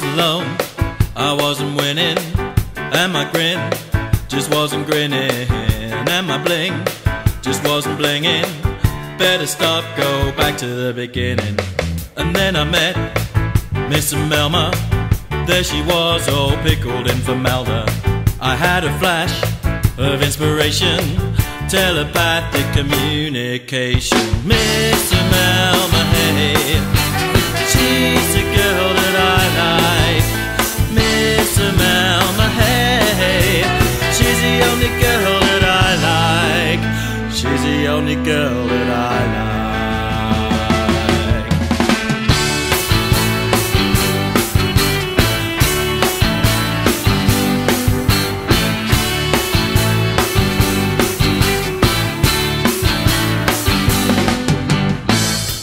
was alone, I wasn't winning, and my grin just wasn't grinning, and my bling just wasn't blinging. Better stop, go back to the beginning. And then I met Miss Melma. There she was, all pickled in formalda. I had a flash of inspiration, telepathic communication. Miss girl that I like.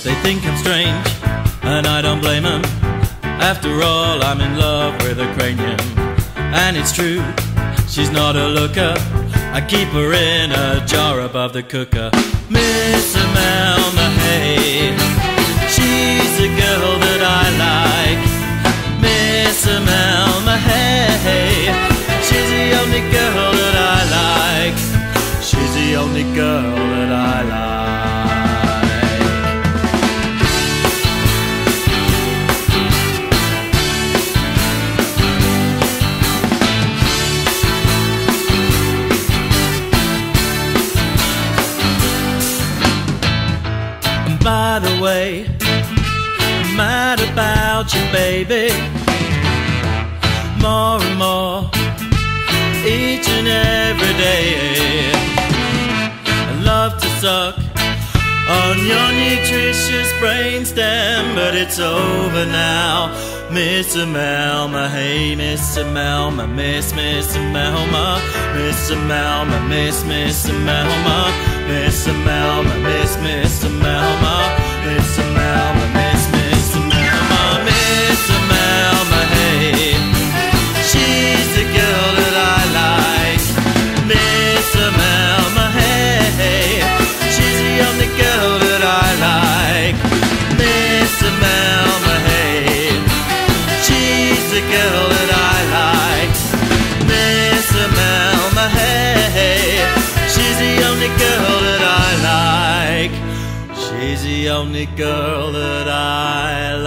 They think I'm strange, and I don't blame them. After all, I'm in love with a cranium. And it's true, she's not a looker. I keep her in a jar above the cooker. Miss the way, I'm mad about you, baby. More and more, each and every day. I love to suck on your nutritious brainstem, but it's over now. Miss Amelma, hey Miss Amelma, Miss Miss Amelma, Miss Amelma, Miss Miss Amelma, Miss Amelma, Miss Miss Amelma, She's the only girl that I.